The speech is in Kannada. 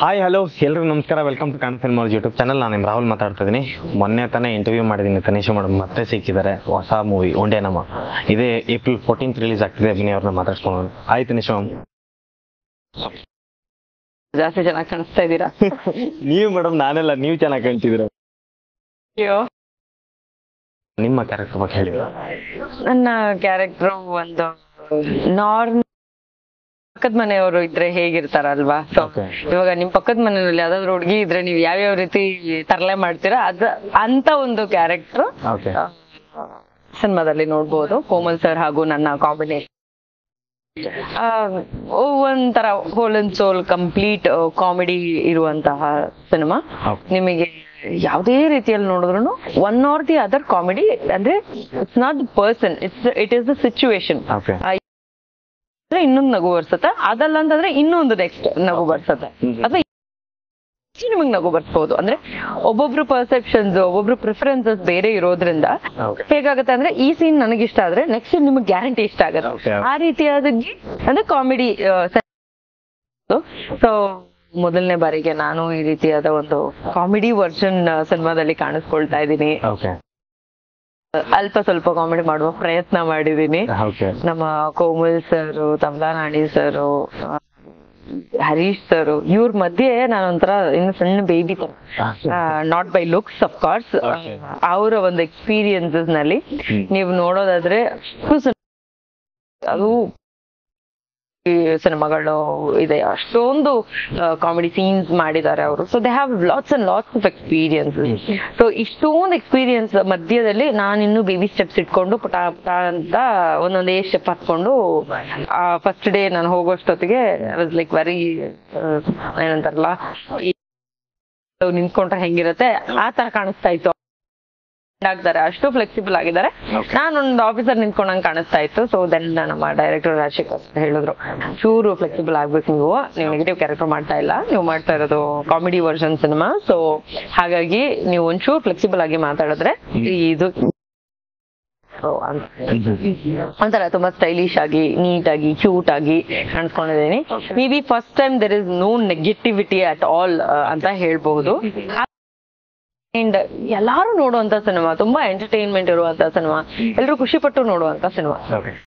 ಹಾಯ್ ಹಲೋ ಎಲ್ಲರೂ ನಮಸ್ಕಾರ. ವೆಲ್ಕಮ್ ಟು ಕಾನ್ ಫಿಲ್ಮ್ ಯೂಟ್ಯೂಬ್ ಚಾನಲ್ ನಾನು ನಿಮ್ ರಾಹುಲ್ ಮಾತಾಡ್ತಾ ಇದ್ದೀನಿ ಮೊನ್ನೆ ತಾನೇ ಇಂಟರ್ವ್ಯೂ ಮಾಡಿದ್ದೀನಿ. ತನಿಷ್ ಮೇಡಮ್ ಮತ್ತೆ ಸಿಕ್ಕಿದ್ದಾರೆ. ಹೊಸ ಮೂವಿ ಒಂಡೇ ನಮ್ಮ ಇದೇ ಏಪ್ರಿಲ್ ಫೋರ್ಟೀನ್ತ್ ರಿಲೀಸ್ ಆಗ್ತಿದೆ. ಅಭಿನಯ ಅವ್ರನ್ನ ಮಾತಾಡ್ಸ್ಕೊಂಡು ಆಯ್ತು ತನಿಷ್ ಮ್ಯಾಮ್ ಜಾಸ್ತಿ ಚೆನ್ನಾಗಿ ಕಾಣಿಸ್ತಾ ಇದ್ದೀರಾ? ನೀವು ಮೇಡಮ್ ನಾನೆಲ್ಲ ನೀವು ಚೆನ್ನಾಗಿ ಕಾಣ್ತಿದ್ದೀರ? ಅಯ್ಯೋ. ನಿಮ್ಮ ಕ್ಯಾರೆಕ್ಟರ್ ಬಗ್ಗೆ ಹೇಳಿ ನನ್ನ ಕ್ಯಾರೆಕ್ಟರ್ ಒಂದು ನಾರ್ಮ್ ಪಕ್ಕದ ಮನೆಯವರು ಇದ್ರೆ ಹೇಗಿರ್ತಾರಲ್ವಾ? ಸೊ. ಇವಾಗ ನಿಮ್ ಪಕ್ಕದ ಮನೆಯಲ್ಲಿ ಯಾವ್ದಾದ್ರು ಹುಡುಗಿ ಇದ್ರೆ ನೀವು ಯಾವ್ಯಾವ ರೀತಿ ತರಲೆ ಮಾಡ್ತೀರಾ? ಅದ ಅಂತ ಒಂದು ಕ್ಯಾರೆಕ್ಟರ್ ಸಿನಿಮಾದಲ್ಲಿ ನೋಡ್ಬೋದು. ಕೋಮಲ್ ಸರ್ ಹಾಗೂ ನನ್ನ ಕಾಂಬಿನೇಷನ್ ಒಂಥರ whole and soul complete comedy ಇರುವಂತಹ ಸಿನಿಮಾ. ನಿಮಗೆ ಯಾವುದೇ ರೀತಿಯಲ್ಲಿ ನೋಡಿದ್ರು one or the other comedy ಅಂದ್ರೆ it's not the person it's it is the situation ಇನ್ನೊಂದು ನಗು ಬರ್ಸತ್ತೆ? ಅದಲ್ಲ ಅಂತಂದ್ರೆ ಇನ್ನೊಂದು ನೆಕ್ಸ್ಟ್ ನಗು ಬರ್ಸತ್ತೆ. ಅಥವಾ ನಿಮಗೆ ನಗು ಬರ್ಸ್ಬೋದು. ಅಂದ್ರೆ ಒಬ್ಬೊಬ್ರು ಪರ್ಸೆಪ್ಷನ್ಸ್ ಒಬ್ಬೊಬ್ರು ಪ್ರಿಫರೆನ್ಸಸ್ ಬೇರೆ ಇರೋದ್ರಿಂದ. ಹೇಗಾಗುತ್ತೆ ಅಂದ್ರೆ ಈ ಸೀನ್ ನನಗೆ ಇಷ್ಟ ಆದ್ರೆ ನೆಕ್ಸ್ಟ್ ನಿಮಗೆ ಗ್ಯಾರಂಟಿ ಇಷ್ಟ ಆಗತ್ತೆ. ಆ ರೀತಿಯಾದ ಅಂದ್ರೆ ಕಾಮಿಡಿ ಸೊ ಮೊದಲನೇ ಬಾರಿಗೆ ನಾನು ಈ ರೀತಿಯಾದ ಒಂದು ಕಾಮಿಡಿ ವರ್ಷನ್ ಸಿನಿಮಾದಲ್ಲಿ ಕಾಣಿಸ್ಕೊಳ್ತಾ ಇದ್ದೀನಿ. ಅಲ್ಪ ಸ್ವಲ್ಪ ಕಾಮಿಡಿ ಮಾಡುವ ಪ್ರಯತ್ನ ಮಾಡಿದೀನಿ ನಮ್ಮ ಕೋಮಲ್ ಸರ್ ತಮಲಾನಾಣಿ ಸರ್ ಹರೀಶ್ ಸರ್ ಇವ್ರ ಮಧ್ಯೆ ನಾನೊಂಥರ ಇನ್ನು ಸಣ್ಣ ಬೇಬಿ ತರ. Not by looks of course. ಅವರ ಒಂದು ಎಕ್ಸ್ಪೀರಿಯನ್ಸಸ್ನಲ್ಲಿ. ನೀವು ನೋಡೋದಾದ್ರೆ ಅದು ಸಿನಿಮಾಗಳು ಇದೆ. ಅಷ್ಟೊಂದು ಕಾಮಿಡಿ ಸೀನ್ಸ್ ಮಾಡಿದ್ದಾರೆ ಅವರು. So they have lots and lots of experience so ಇಷ್ಟೊಂದು ಎಕ್ಸ್ಪೀರಿಯನ್ಸ್ ಮಧ್ಯದಲ್ಲಿ ನಾನು ಇನ್ನು ಬೇಬಿ ಸ್ಟೆಪ್ಸ್ ಇಟ್ಕೊಂಡು ಪುಟ ಪುಟ ಅಂತ ಒಂದೊಂದೇ ಸ್ಟೆಪ್ ಹತ್ಕೊಂಡು ಫಸ್ಟ್ ಡೇ ನಾನು ಹೋಗೋಷ್ಟೊತ್ತಿಗೆ ವಾಸ್ ಲೈಕ್ ವೆರಿ ಏನಂತಾರಲ್ಲ ನಿಂತ್ಕೊಂಡ್ರೆ ಹೆಂಗಿರತ್ತೆ? ಆ ತರ ಕಾಣಿಸ್ತಾ ಇತ್ತು. ಆಗ್ತಾರೆ ಅಷ್ಟು ಫ್ಲೆಕ್ಸಿಬಲ್ ಆಗಿದ್ದಾರೆ. ನಾನೊಂದು ಆಫೀಸರ್ ನಿಂತ್ಕೊಂಡಂಗೆ ಕಾಣಿಸ್ತಾ ಇತ್ತು. ಸೊ ದೆನ್ ನಮ್ಮ ಡೈರೆಕ್ಟರ್ ರಾಜಶೇಖರ್ ಹೇಳಿದ್ರು ಚೂರು ಫ್ಲೆಕ್ಸಿಬಲ್ ಆಗ್ಬೇಕು ನೀವು. ನೀವು ನೆಗೆಟಿವ್ ಕ್ಯಾರೆಕ್ಟರ್ ಮಾಡ್ತಾ ಇಲ್ಲ. ನೀವು ಮಾಡ್ತಾ ಇರೋದು ಕಾಮಿಡಿ ವರ್ಷನ್ ಸಿನಿಮಾ ಸೊ ಹಾಗಾಗಿ ನೀವು ಒಂಚೂರು ಫ್ಲೆಕ್ಸಿಬಲ್ ಆಗಿ ಮಾತಾಡಿದ್ರೆ ಇದು ಒಂಥರ ತುಂಬಾ ಸ್ಟೈಲಿಶ್ ಆಗಿ ನೀಟ್ ಆಗಿ ಕ್ಯೂಟ್ ಆಗಿ ಕಾಣಿಸ್ಕೊಂಡಿದ್ದೀನಿ. Maybe first time there is no negativity at all ಅಂತ ಹೇಳ್ಬಹುದು. ಅಂಡ್ ಎಲ್ಲಾರು ನೋಡುವಂತ ಸಿನಿಮಾ ತುಂಬಾ ಎಂಟರ್ಟೈನ್ಮೆಂಟ್ ಇರುವಂತ ಸಿನಿಮಾ ಎಲ್ಲರೂ ಖುಷಿ ಪಟ್ಟು ನೋಡುವಂತ ಸಿನಿಮಾ